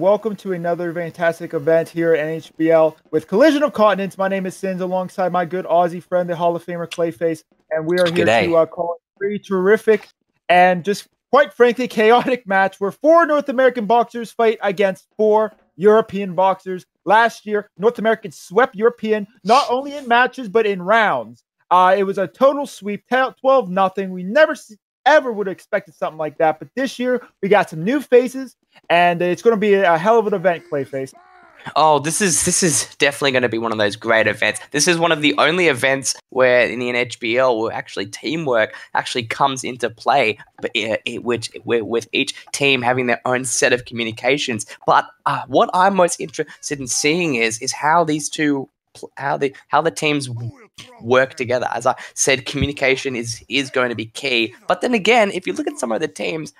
Welcome to another fantastic event here at NHBL with Collision of Continents. My name is Sins alongside my good Aussie friend, the Hall of Famer Clayface, and we are here G'day. to uh, call it a pretty terrific and just quite frankly chaotic match where four North American boxers fight against four European boxers. Last year, North Americans swept European not only in matches but in rounds. Uh, it was a total sweep, 12 nothing. We never ever would have expected something like that. But this year, we got some new faces, and it's going to be a hell of an event, Clayface. Oh, this is this is definitely going to be one of those great events. This is one of the only events where in the NHBL where actually teamwork actually comes into play, but it, it, which where, with each team having their own set of communications. But uh, what I'm most interested in seeing is is how these two how the how the teams work together. As I said, communication is is going to be key. But then again, if you look at some of the teams,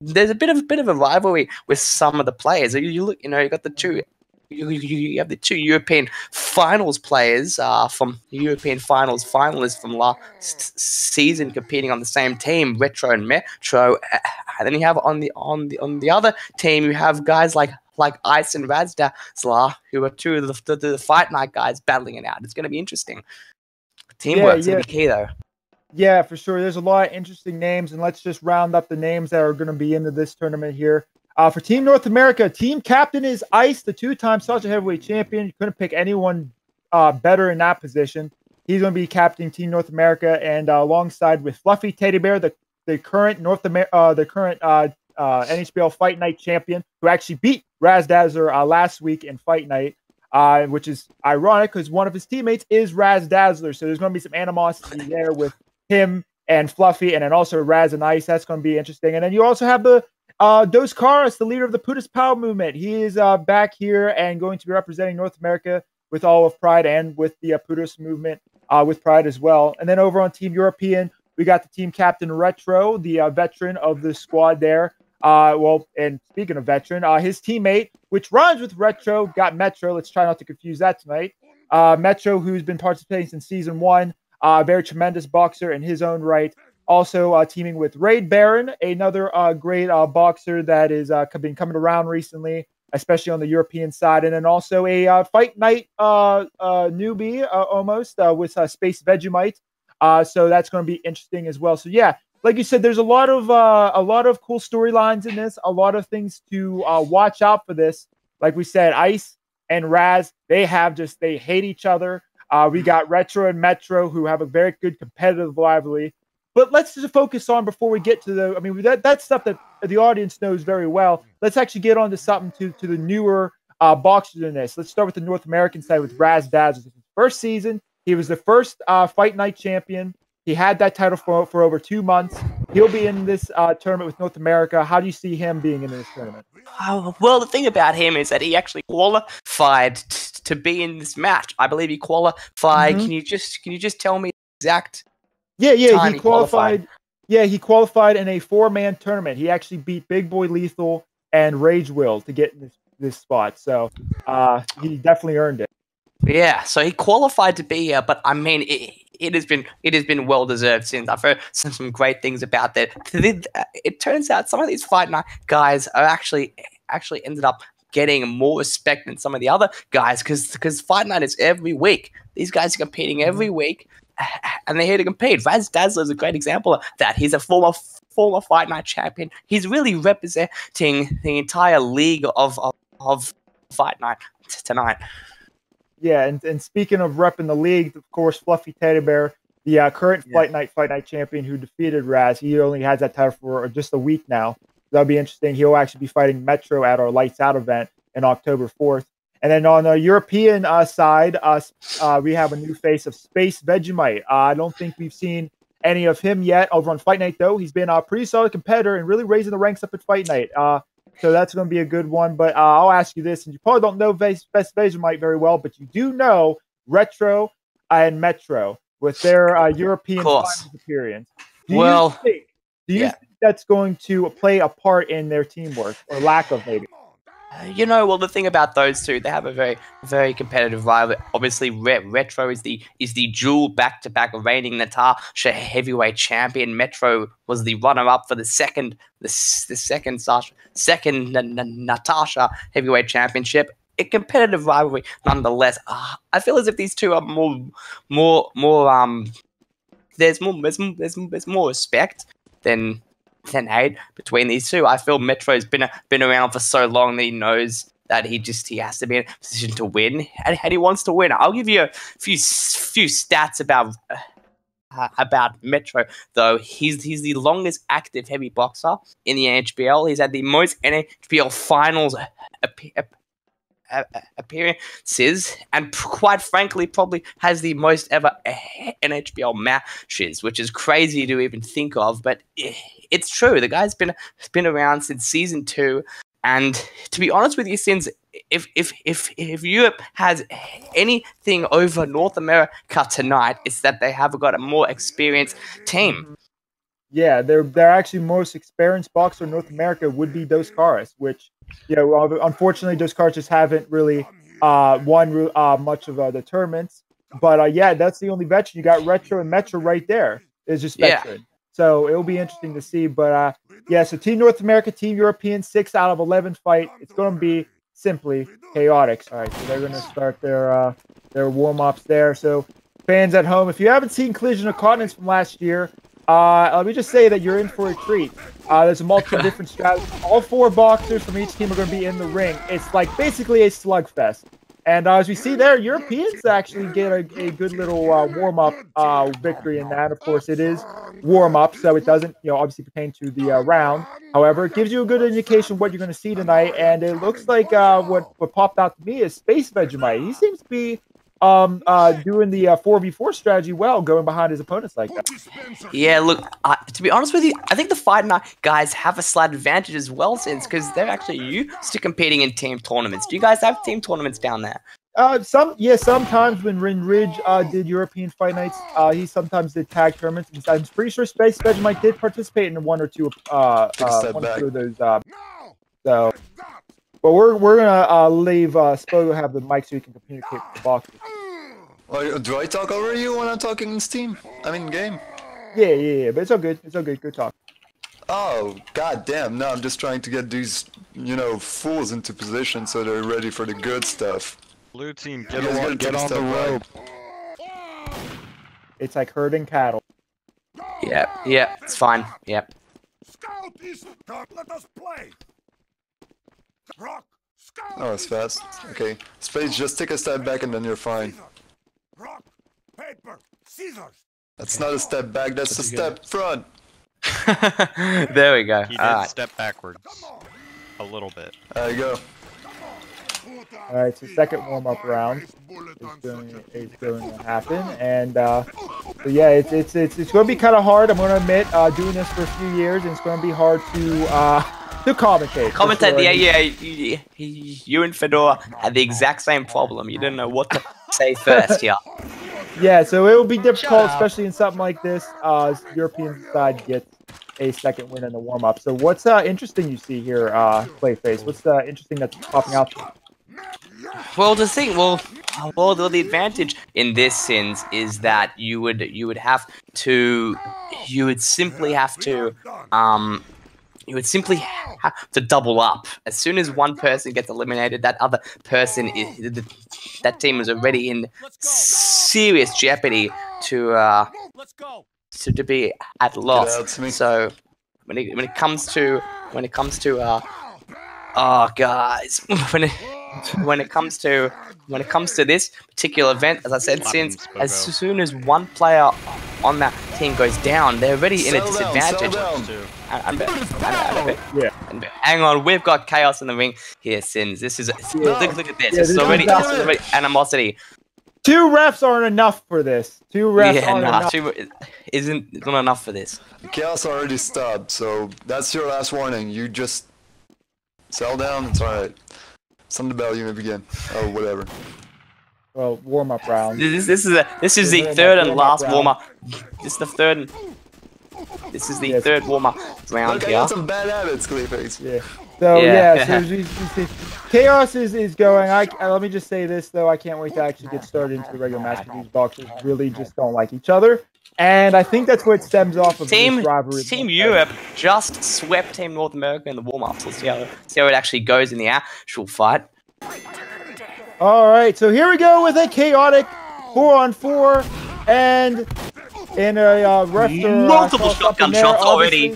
there's a bit of a bit of a rivalry with some of the players. You, look, you know, you got the two. You, you, you have the two European finals players uh, from European finals finalists from last season competing on the same team, Retro and Metro. Uh, And then you have on the on the on the other team, you have guys like like Ice and Raz Dazzler, who are two of the, the, the fight night guys battling it out. It's going to be interesting. Teamwork's yeah. be key, though. Yeah, for sure. There's a lot of interesting names, and let's just round up the names that are going to be into this tournament here. Uh, for Team North America, team captain is Ice, the two-time Sergeant Heavyweight Champion. You couldn't pick anyone uh, better in that position. He's going to be captaining Team North America, and uh, alongside with Fluffy Teddy Bear, the the current North America, uh, the current uh, uh, NHBL Fight Night champion, who actually beat Raz Dazzler uh, last week in Fight Night, uh, which is ironic because one of his teammates is Raz Dazzler. So there's going to be some animosity there with him and Fluffy, and then also Raz and Ice. That's going to be interesting. And then you also have the uh, Dos Caras, the leader of the Pootis Power movement. He is uh, back here and going to be representing North America with all of Pride and with the uh, movement uh, with Pride as well. And then over on Team European, we got the team captain Retro, the uh, veteran of the squad there. Uh, well, and speaking of veteran, uh, his teammate, which rhymes with Retro, got Metro. Let's try not to confuse that tonight. Uh, Metro, who's been participating since season one, uh, very tremendous boxer in his own right. Also uh, teaming with Raid Baron, another uh, great uh, boxer that is uh, been coming around recently, especially on the European side, and then also a uh, fight night uh, uh, newbie uh, almost uh, with uh, Space Vegemite. Uh, so that's going to be interesting as well. So yeah, like you said, there's a lot of uh, a lot of cool storylines in this, a lot of things to uh, watch out for this. Like we said, Ice and Raz, they have just they hate each other. Uh, we got Retro and Metro who have a very good competitive rivalry. But let's just focus on before we get to the. I mean, that that's stuff that the audience knows very well. Let's actually get on to something to to the newer uh, boxers in this. Let's start with the North American side with Raz Dazzler. First season, he was the first uh, fight night champion. He had that title for, for over two months. He'll be in this uh, tournament with North America. How do you see him being in this tournament? Oh, well, the thing about him is that he actually qualified t- to be in this match. I believe he qualified. Mhm. Can you just can you just tell me exact? Yeah, yeah, he he qualified. qualified. Yeah, he qualified in a four-man tournament. He actually beat Big Boy Lethal and Rage Will to get in this, this spot. So uh, he definitely earned it. Yeah, so he qualified to be here, but I mean, it, it has been it has been well deserved since I've heard some, some great things about that. It, uh, it turns out some of these fight night guys are actually actually ended up getting more respect than some of the other guys because because fight night is every week. These guys are competing every mm-hmm. week, and they're here to compete. Raz Dazzler is a great example of that. He's a former former fight night champion. He's really representing the entire league of of, of fight night tonight. Yeah, and, and speaking of repping the league, of course, Fluffy Teddy Bear, the uh, current Yeah. Fight Night Fight Night champion who defeated Raz, he only has that title for just a week now. That'll be interesting. He'll actually be fighting Metro at our Lights Out event in October 4th. And then on the European uh, side, uh, uh, we have a new face of Space Vegemite. Uh, I don't think we've seen any of him yet over on Fight Night, though. He's been a pretty solid competitor and really raising the ranks up at Fight Night. So that's going to be a good one. But uh, I'll ask you this, and you probably don't know Space Vegemite very well, but you do know Retro and Metro with their uh, European appearance. Do Well, you think, do you yeah. think that's going to play a part in their teamwork or lack of maybe? You know, well, the thing about those two, they have a very, very competitive rival. Obviously, Re- Retro is the is the dual back-to-back reigning Natasha heavyweight champion. Metro was the runner-up for the second, the, the second Sasha, second N- N- Natasha heavyweight championship. A competitive rivalry, nonetheless. Uh, I feel as if these two are more, more, more. Um, there's more, there's, there's, there's more respect than hate between these two. I feel Metro's been been around for so long that he knows that he just he has to be in a position to win, and, and he wants to win. I'll give you a few few stats about. Uh, about Metro, though he's he's the longest active heavy boxer in the NHBL. He's had the most NHBL finals uh, uh, uh, appearances, and quite frankly, probably has the most ever NHBL matches, which is crazy to even think of. But eh, it's true. The guy's been been around since season two, and to be honest with you, since if if if if Europe has anything over North America tonight, it's that they have got a more experienced team. Yeah, they're they're actually most experienced boxer in North America would be Dos Caras, which you know unfortunately Dos Caras just haven't really uh, won uh, much of uh, the tournaments. But uh, yeah, that's the only veteran you got. Retro and Metro right there is just veteran. Yeah. So it'll be interesting to see. But uh, yeah, so Team North America, Team European, six out of eleven fight. It's going to be simply chaotic. All right, so they're going to start their uh, their warm ups there. So fans at home, if you haven't seen Collision of Continents from last year, uh, let me just say that you're in for a treat. Uh, there's a multiple different strategies. All four boxers from each team are going to be in the ring. It's like basically a slugfest. And uh, as we see there, Europeans actually get a, a good little uh, warm up uh, victory in that. Of course, it is warm up, so it doesn't, you know, obviously pertain to the uh, round. However, it gives you a good indication what you're going to see tonight. And it looks like uh, what what popped out to me is Space Vegemite. He seems to be um uh doing the uh, 4v4 strategy well going behind his opponents like that. Yeah look uh, to be honest with you i think the fight night guys have a slight advantage as well since because they're actually used to competing in team tournaments. Do you guys have team tournaments down there? Uh some yeah sometimes when Rin Ridge uh did european fight nights uh he sometimes did tag tournaments. And i'm pretty sure space vegemite did participate in one or two uh, uh one or two of those uh so but we're we're gonna uh, leave uh, Spogo have the mic so he can communicate with the box. Well, do I talk over you when I'm talking in Steam? I mean game. Yeah, yeah, yeah. But it's all good. It's all good. Good talk. Oh, god damn. No, I'm just trying to get these, you know, fools into position so they're ready for the good stuff. Blue team, get, on, get on the rope. It's like herding cattle. Yeah, yeah, it's fine. Yep. Scout is let us play. Rock, oh, it's fast. Okay. Space, just take a step back and then you're fine. Rock, paper, scissors. That's not a step back, that's a step front. there we go. He did right. step backwards. A little bit. There you go. Alright, so second warm-up round is going, is going to happen, and uh, so yeah, it's it's it's, it's going to be kind of hard. I'm going to admit, uh, doing this for a few years, and it's going to be hard to uh, to commentate. Commentate, sure. yeah, yeah. You and Fedora had the exact same problem. You didn't know what to say first, yeah. Yeah, so it will be difficult, especially in something like this. Uh, European side gets a second win in the warm up. So, what's uh, interesting you see here, uh, Clayface? What's uh, interesting that's popping out? Well, the thing, well, well, the, the advantage in this sense is that you would you would have to you would simply have to um you would simply have to double up. As soon as one person gets eliminated, that other person is that team is already in serious jeopardy to uh to, to be at loss. So when it when it comes to when it comes to uh oh guys when it when it comes to when it comes to this particular event, as I said, since as soon as one player on that team goes down, they're already in a disadvantage. And, and, and, yeah. hang on, we've got chaos in the ring here, Sins. This is yeah. look, look at this. Yeah, it's already, it's already animosity. Two refs aren't enough for this. Two refs yeah, aren't nah, enough. Two isn't isn't enough for this. Chaos already stopped, so that's your last warning. You just sell down. It's all right. Send the bell. You may begin. Oh, whatever. Well, warm up round. This, this is a this is the third and last warm up. This is the third. And, This is the yes. third warm up round Look, here. I got some bad habits, Clayface. Yeah. So yeah, yeah so you, you see, chaos is, is going. I uh, let me just say this though. I can't wait to actually get started into the regular match. These boxers really just don't like each other, and I think that's where it stems off of Team this rivalry. Team Europe just swept Team North America in the warm-ups. Let's see how see how it actually goes in the actual fight. All right, so here we go with a chaotic four on four, and in a uh, ref uh, multiple shotgun shots already.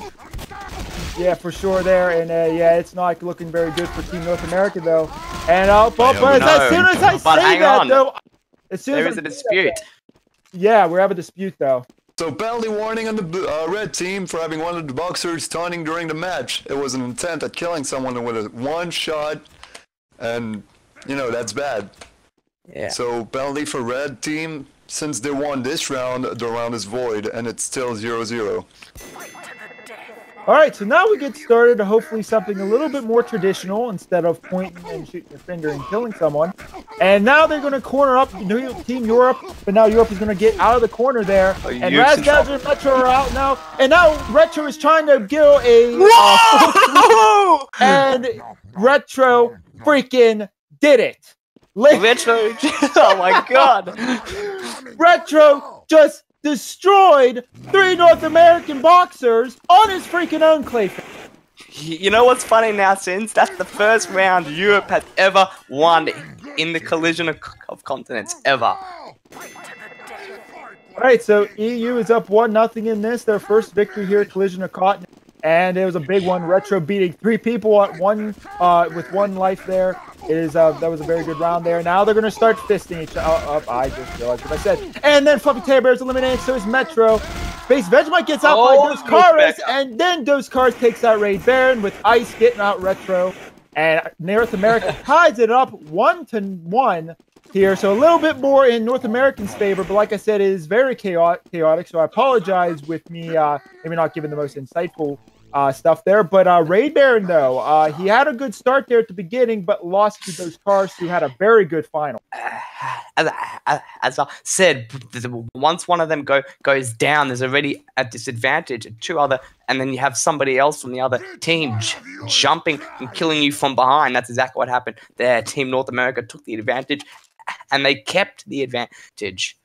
Yeah, for sure there, and uh, yeah, it's not looking very good for Team North America though. And uh, but, but as soon as I but say that on. though, as soon there as is a dispute. That, yeah, we have a dispute though. So penalty warning on the uh, red team for having one of the boxers taunting during the match. It was an intent at killing someone with a one shot, and you know that's bad. Yeah. So penalty for red team. Since they won this round, the round is void, and it's still 0-0. All right, so now we get started to hopefully something a little bit more traditional instead of pointing and shooting your finger and killing someone. And now they're going to corner up Team Europe, but now Europe is going to get out of the corner there. Oh, and Razdaz and Retro are out now. And now Retro is trying to kill a... Uh, and Retro freaking did it. Retro, oh my god. Retro just destroyed three North American boxers on his freaking own clay. You know what's funny now, Sins? That's the first round Europe has ever won in the collision of, of continents, ever. All right, so EU is up one nothing in this. Their first victory here at Collision of Continents, and it was a big one. Retro beating three people at one uh, with one life there is uh, that was a very good round there. Now they're going to start fisting each other. Oh, oh, I just realized what I said. And then Fluffy Teddy Bear is eliminated, so is Metro. Space Vegemite gets out oh, by Dos Caras, and then Dos Caras takes out Raid Baron with Ice getting out Retro. And North America ties it up one to one here. So a little bit more in North American's favor, but like I said, it is very chaotic. So I apologize with me uh, maybe not giving the most insightful uh, stuff there. But uh, Raid Baron, though, uh, he had a good start there at the beginning, but lost to those cars who had a very good final. As, as I said, once one of them go goes down, there's already a disadvantage. Two other, and then you have somebody else from the other team j- jumping and killing you from behind. That's exactly what happened there. Team North America took the advantage, and they kept the advantage.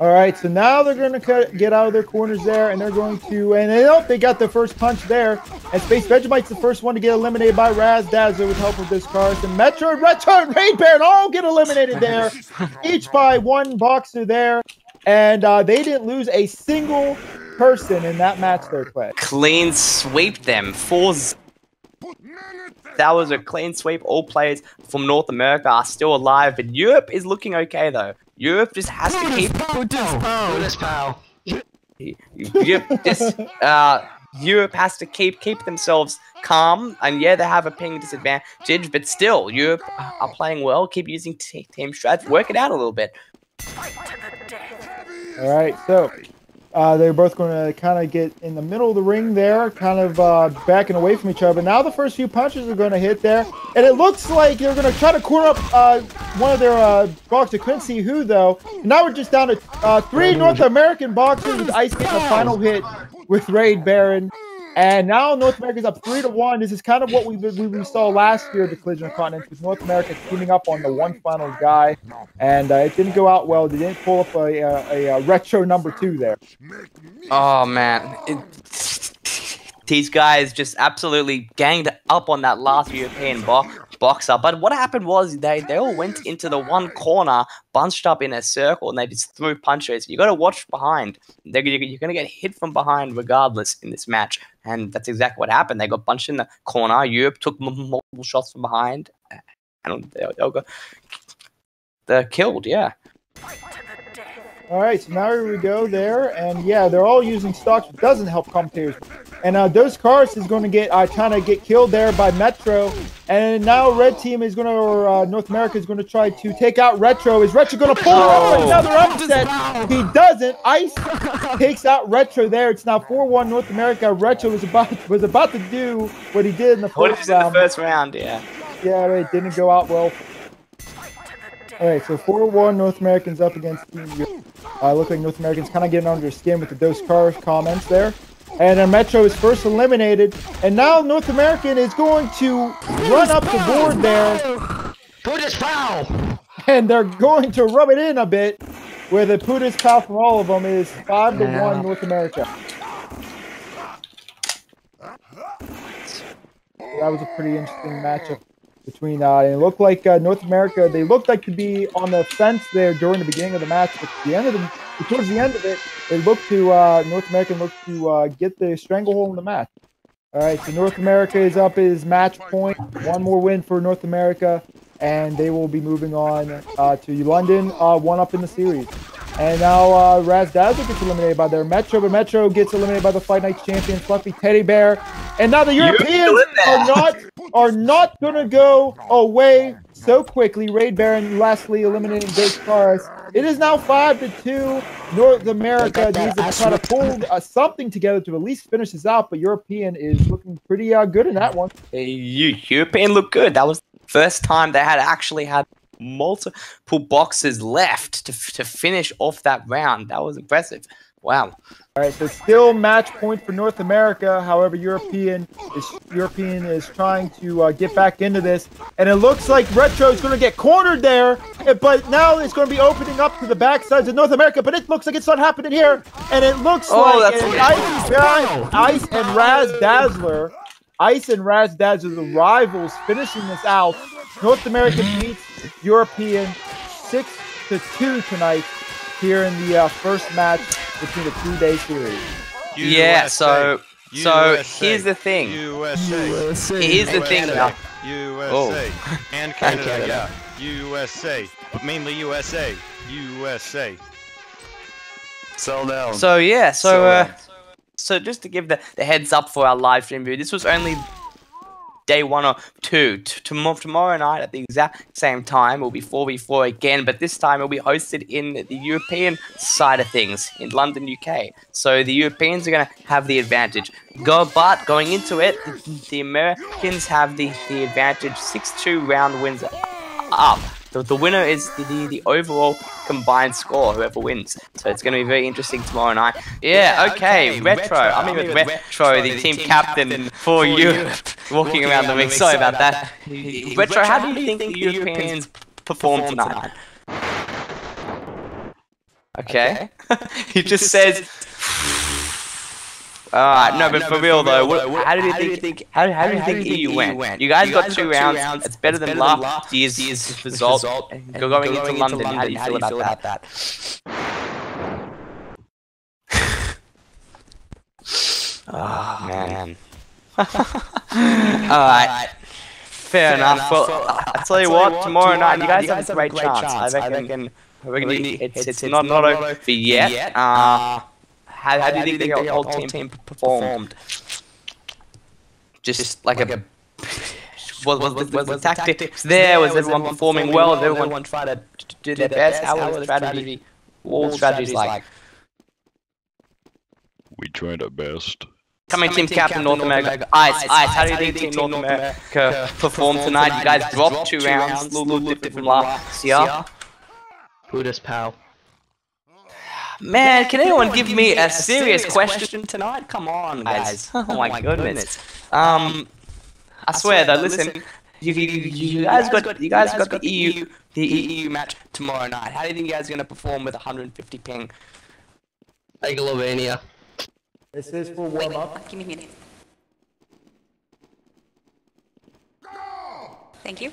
All right, so now they're going to get out of their corners there, and they're going to, and they, oh, they got the first punch there. And Space Vegemite's the first one to get eliminated by Raz Dazzler with help of this cars. And Metro and Retro and Raid Baron all get eliminated there, each by one boxer there. And uh, they didn't lose a single person in that match they played. Clean sweep them. Four that was a clean sweep. All players from North America are still alive, but Europe is looking okay though. Europe just has to keep. Pootis Pow. Europe, just, uh, Europe has to keep keep themselves calm, and yeah, they have a ping disadvantage, but still, Europe are playing well. Keep using team strats, work it out a little bit. All right, so uh, they're both going to kind of get in the middle of the ring there, kind of uh, backing away from each other. But now the first few punches are going to hit there. And it looks like they're going to try to corner up uh, one of their uh, boxers. Couldn't see who, though. And now we're just down to uh, three North American boxers with Ice getting the final hit with Raid Baron. And now North America's up three to one. This is kind of what we, we, saw last year at the Collision of Continents with North America teaming up on the one final guy, and uh, it didn't go out well. They didn't pull up a, a, a retro number two there. Oh man, it, these guys just absolutely ganged up on that last European bo- boxer. But what happened was they, they all went into the one corner, bunched up in a circle, and they just threw punches. You got to watch behind. They're, you're going to get hit from behind regardless in this match. And that's exactly what happened. They got bunched in the corner. Europe took multiple shots from behind, and they, they all got they're killed. Yeah. All right, so now here we go there, and yeah, they're all using stocks, which doesn't help commentators. And uh, Dos Caras is going to get uh, trying to get killed there by Metro, and now Red Team is going to, or uh, North America is going to try to take out Retro. Is Retro going to pull off another upset? He doesn't. Ice takes out Retro there. It's now 4-1 North America. Retro was about was about to do what he did in the first round. In the first round, yeah. Yeah, it didn't go out well all right, so 4-1 North Americans up against Team Uh, look like North Americans kind of getting under their skin with the Dos Caras comments there. And then Metro is first eliminated. And now North American is going to run up the board there. Pootis foul! And they're going to rub it in a bit. Where the Pootis foul from all of them is 5 to 1 North America. That was a pretty interesting matchup between uh, and it looked like uh, North America they looked like to be on the fence there during the beginning of the match, but at the end of the towards the end of it, they looked to uh, North America looked to uh, get the stranglehold in the match. All right, so North America is up his match point. One more win for North America, and they will be moving on uh, to London, uh, one up in the series. And now uh, Raz Dazzler gets eliminated by their Metro, but Metro gets eliminated by the Fight Night champion Fluffy Teddy Bear. And now the Europeans are not are not gonna go away so quickly. Raid Baron lastly eliminating Big Cars. It is now five to two. North America needs to try to pull uh, something together to at least finish this out, but European is looking pretty uh, good in that one. You European look good. That was the first time they had actually had multiple boxes left to, to finish off that round. That was impressive. Wow. All right, so still match point for North America. However, European is European is trying to uh, get back into this, and it looks like Retro is going to get cornered there. But now it's going to be opening up to the backsides of North America. But it looks like it's not happening here, and it looks oh, like Ice, Ice, Ice and Raz Dazzler, Ice and Raz Dazzler, the rivals, finishing this out. North America beats European six to two tonight here in the uh, first match between the two-day series. Yeah, so so here's the thing. USA. USA. Here's the thing. USA. Oh. And Canada, Canada. yeah. USA. But mainly USA. USA. Sell down. So yeah, so uh, so just to give the, the heads up for our live stream view, this was only day one or two. Tomorrow, tomorrow night at the exact same time will be 4v4 again, but this time it will be hosted in the European side of things in London, UK. So the Europeans are going to have the advantage. Go, but going into it, the, the Americans have the, the advantage 6-2 round wins up. The, the winner is the, the, the, overall combined score, whoever wins. So it's going to be very interesting tomorrow night. Yeah, okay, Retro. I'm here with Retro, the, team, captain, for Europe, walking, around the ring. Sorry about that. Retro, how do you think, the Europeans performed tonight? Okay. he just says uh, no, ah, but no, for, but real, though, what, how did you think, think? How, how, do you think EU, EU went? went? You guys, you guys got, two, got rounds. rounds. It's better, than, better last year's, year's result. result. And going, going, into, into London, London, how do you, feel, about, about that? oh man. All right. Fair, Fair enough. enough. Well, I'll tell you what. Tomorrow, night, you guys, have a great, chance. I reckon. I reckon it's, it's, it's, not not over yet. Uh, How, how, how do you think, think the whole, team, team performed? Just, Just like, like a, a was, was, was, was, the tactics, tactics there? Was, everyone performing well? Did everyone, everyone try to do their best? How was the strategy? What was strategies like? We tried our best. Coming team captain North America. Ice, Ice. How do you think Team North America performed tonight? You guys dropped two rounds, a little different from last year. Pootis Pow. Man, can anyone give me a serious question tonight? Come on, guys. Oh, oh my goodness. Um, I swear though, listen, you, you, you guys got you guys got the EU the EU match tomorrow night. How do you think you guys are gonna perform with 150 ping? Slovenia. This is for warm up. Give me a minute. Thank you.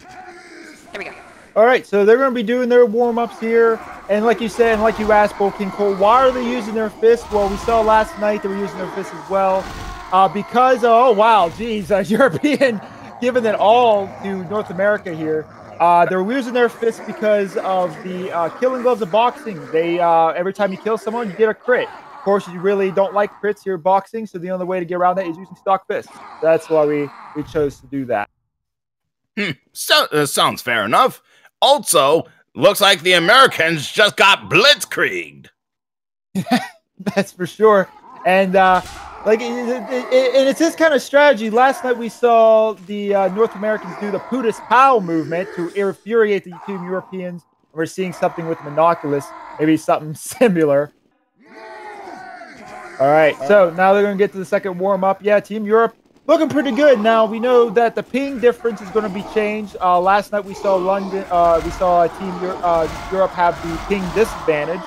There we go. All right, so they're going to be doing their warm ups here. And like you said, and like you asked, Bull King Cole, why are they using their fists? Well, we saw last night they were using their fists as well. Uh, because, oh, wow, geez, uh, European giving it all to North America here. Uh, they're using their fists because of the uh, killing gloves of boxing. They uh, every time you kill someone, you get a crit. Of course, you really don't like crits here boxing, so the only way to get around that is using stock fists. That's why we we chose to do that. Hmm. So, uh, sounds fair enough. Also, looks like the Americans just got blitzkrieged. That's for sure. And uh, like, it, it, it, and it's this kind of strategy. Last night we saw the uh, North Americans do the Pootis Pow movement to infuriate the two Europeans. We're seeing something with Monoculus, maybe something similar. All right, so now they're going to get to the second warm up. Yeah, Team Europe looking pretty good. Now we know that the ping difference is going to be changed. Uh, last night we saw London, uh, we saw a Team uh, Europe have the ping disadvantage,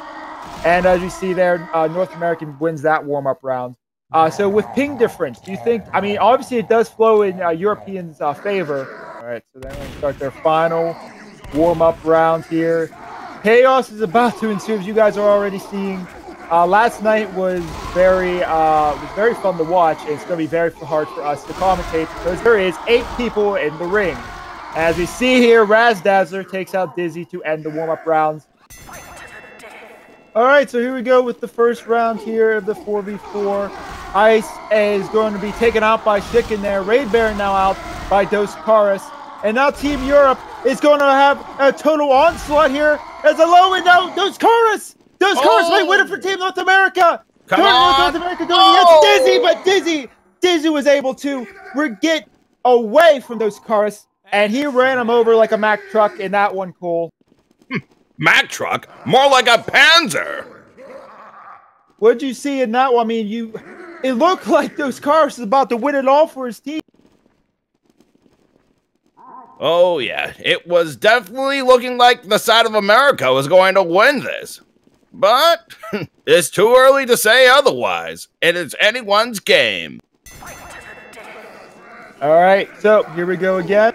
and as you see there, uh, North American wins that warm up round. Uh, so with ping difference, do you think? I mean, obviously it does flow in uh, Europeans' favor. All right, so then we start their final warm up round here. Chaos is about to ensue, as you guys are already seeing. Uh, last night was very uh, was very fun to watch. It's going to be very hard for us to commentate because there is eight people in the ring. As we see here, Razzdazzler takes out Dizzy to end the warm-up rounds. All right, so here we go with the first round here of the 4v4. Ice is going to be taken out by Chicken there. Raid Baron now out by Dos Caras. And now Team Europe is going to have a total onslaught here as a low and no Dos those cars oh. might win it for Team North America. Come on. North America going oh. Dizzy, but Dizzy, Dizzy was able to get away from those cars, and he ran him over like a Mack truck in that one, Cole. Hmm. Mack truck? More like a Panzer. What'd you see in that one? I mean, you, it looked like those cars was about to win it all for his team. Oh, yeah. It was definitely looking like the side of America was going to win this. But it's too early to say otherwise. It is anyone's game. All right, so here we go again.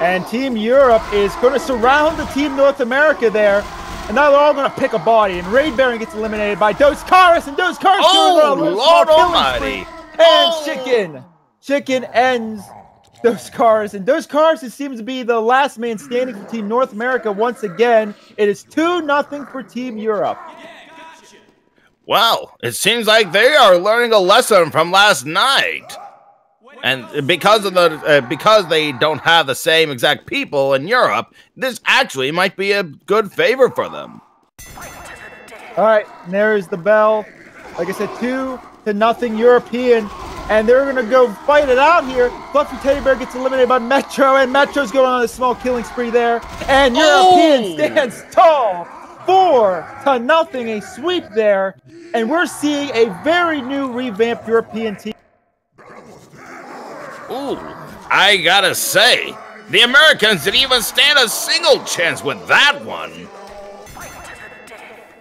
And Team Europe is going to surround the Team North America there. And now they're all going to pick a body. And Raid Baron gets eliminated by Dos Caras. And Dos Caras oh, Lord Almighty. And oh. Chicken. Chicken ends those cars. And those cars, it seems to be the last man standing for Team North America once again. It is 2 nothing for Team Europe. Well, it seems like they are learning a lesson from last night. And because of the uh, because they don't have the same exact people in Europe, this actually might be a good favor for them. All right, there's the bell. Like I said, two to nothing European and they're going to go fight it out here. Fluffy Teddy Bear gets eliminated by Metro, and Metro's going on a small killing spree there. And European oh. stands tall. Four to nothing, a sweep there. And we're seeing a very new revamped European team. Ooh, I gotta say, the Americans didn't even stand a single chance with that one.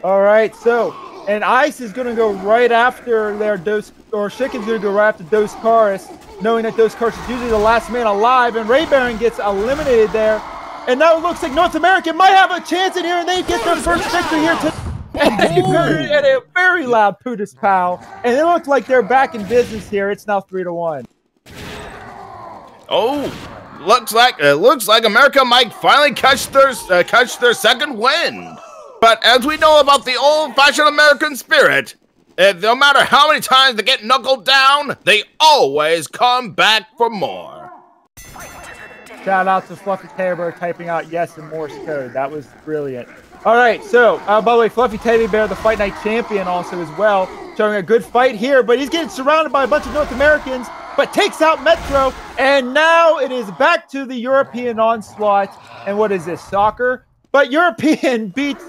All right, so and Ice is going to go right after their Dos, or Chicken's going to go right after Dos Caras, knowing that Dos Caras is usually the last man alive, and Raid Baron gets eliminated there. And now it looks like North America might have a chance in here, and they get their first victory here today. And, and a very loud Pootis Pow. And it looks like they're back in business here. It's now three to one. Oh, looks like it looks like America might finally catch their uh, catch their second win. But as we know about the old-fashioned American spirit, eh, no matter how many times they get knuckled down, they always come back for more. Shout out to Fluffy Teddy Bear typing out yes in Morse code. That was brilliant. All right, so uh, by the way, Fluffy Teddy Bear, the Fight Night champion, also as well, showing a good fight here, but he's getting surrounded by a bunch of North Americans, but takes out Metro, and now it is back to the European onslaught. And what is this, soccer? But European beats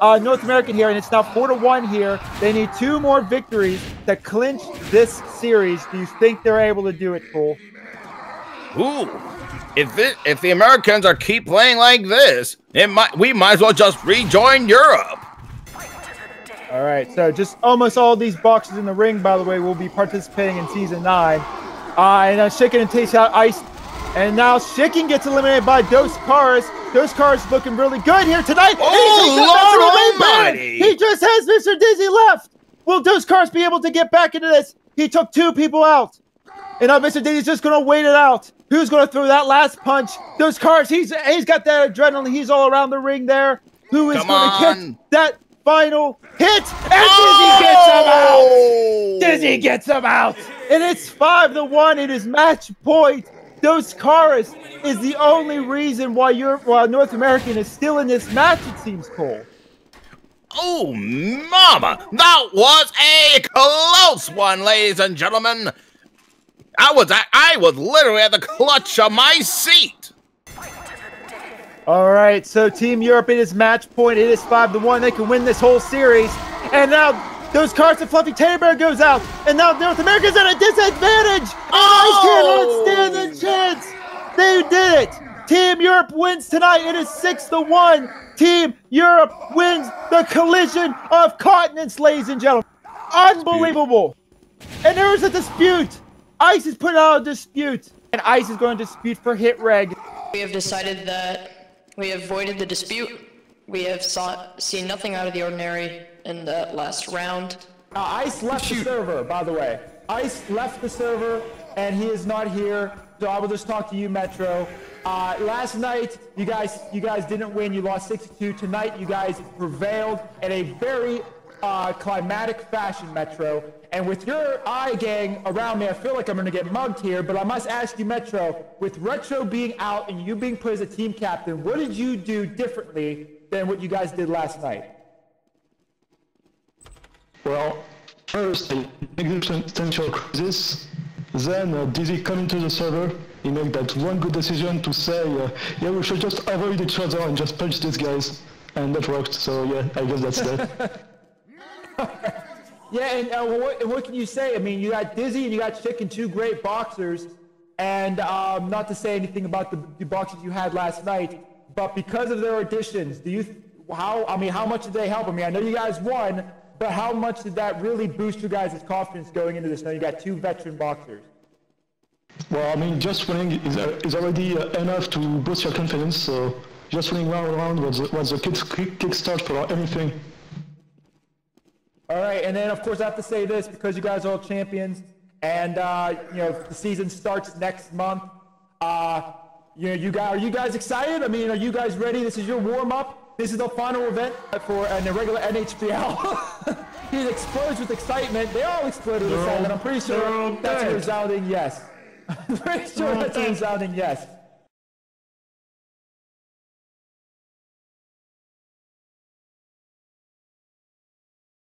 uh, North American here, and it's now four to one here. They need two more victories to clinch this series. Do you think they're able to do it, Cole? Ooh, if it, if the Americans are keep playing like this, it might we might as well just rejoin Europe. All right, so just almost all these boxes in the ring, by the way, will be participating in season nine. Uh, and uh, Chicken and Taste out Ice and now Chicken gets eliminated by Dos Cars. Dos Cars looking really good here tonight. Oh, Lord Almighty! He just has Mr. Dizzy left. Will Dos Cars be able to get back into this? He took two people out. And now Mr. Dizzy's just going to wait it out. Who's going to throw that last punch? Dos cars, he's he's got that adrenaline. He's all around the ring there. Who is going to hit that final hit? And oh! Dizzy gets him out. Dizzy gets him out. And it's 5 to 1. It is match point. Dos Caras is the only reason why Europe, why North American is still in this match. It seems, Cole. Oh, mama! That was a close one, ladies and gentlemen. I was I was literally at the clutch of my seat. All right, so Team Europe, it is match point. It is 5 to 1. They can win this whole series. And now those cards of Fluffy Teddy Bear goes out. And now North America's at a disadvantage. Oh! I cannot stand the chance. They did it. Team Europe wins tonight. It is 6 to 1. Team Europe wins the collision of continents, ladies and gentlemen. Unbelievable. And there is a dispute. Ice is put out a dispute. And Ice is going to dispute for hit reg. We have decided that we have voided the dispute. We have saw, seen nothing out of the ordinary in the last round. Uh, Ice left Shoot. the server, by the way. Ice left the server, and he is not here. So I will just talk to you, Metro. Uh, last night, you guys, you guys didn't win. You lost 62. Tonight, you guys prevailed in a very uh, climatic fashion, Metro. And with your eye gang around me, I feel like I'm going to get mugged here, but I must ask you, Metro, with Retro being out and you being put as a team captain, what did you do differently than what you guys did last night? Well, first, I existential crisis. Then uh, Dizzy coming to the server, he made that one good decision to say, uh, yeah, we should just avoid each other and just punch these guys. And that worked, so yeah, I guess that's that. yeah, and, uh, what, what can you say? I mean, you got Dizzy and you got Chicken, two great boxers. And um, not to say anything about the, the boxers you had last night, but because of their additions, do you how I mean, how much did they help? I mean, I know you guys won, but how much did that really boost you guys' confidence going into this? Now you got two veteran boxers. Well, I mean, just winning is, uh, is already uh, enough to boost your confidence. So just winning round round was was a kick kickstart for anything. All right, and then of course I have to say this because you guys are all champions, and uh, you know the season starts next month. Uh, you know, you guys are you guys excited? I mean, are you guys ready? This is your warm up. This is the final event for an irregular NHBL. he explodes with excitement. They all explode with excitement. I'm pretty sure that's a resounding yes. I'm pretty sure that's a resounding yes.